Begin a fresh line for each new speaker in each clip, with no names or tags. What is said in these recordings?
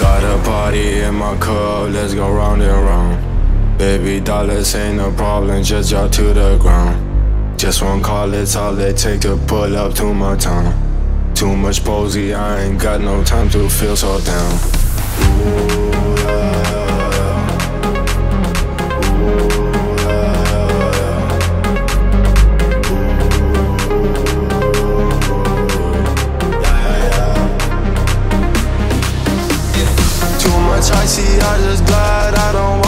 Got a party in my cup, let's go round and round. Baby dollars ain't a problem, just drop to the ground. Just one call, it's all it take to pull up to my town. Too much posy, I ain't got no time to feel so down. Ooh, yeah. See, I just glad I don't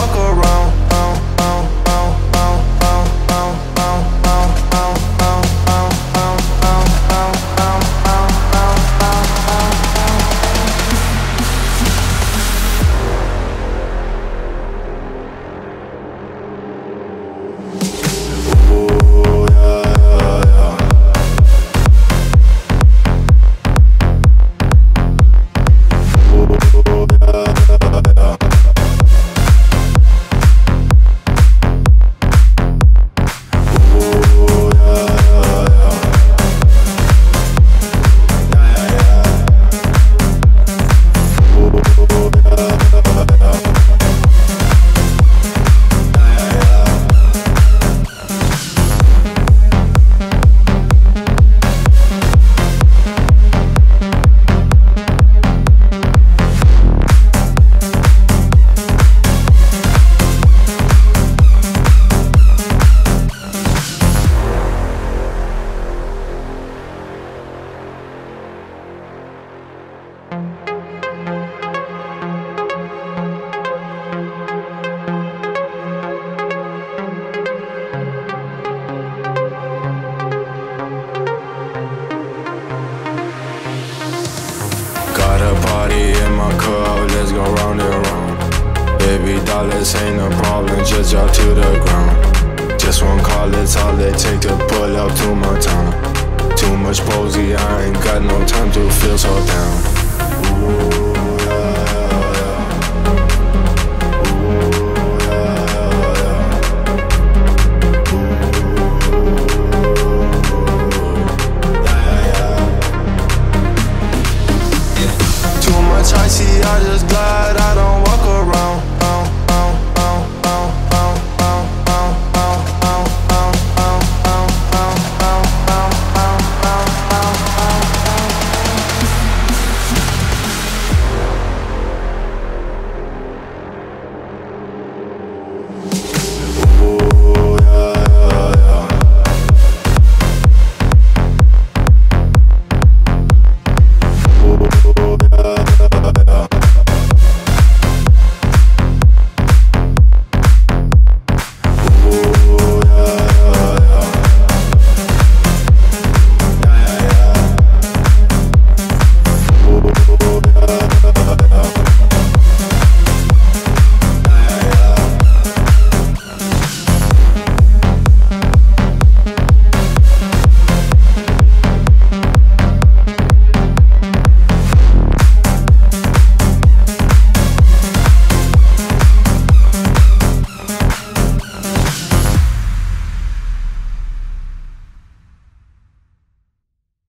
dollars ain't no problem, just drop to the ground. Just one call, it's all they take to pull up to my town. Too much posy, I ain't got no time to feel so down. Ooh.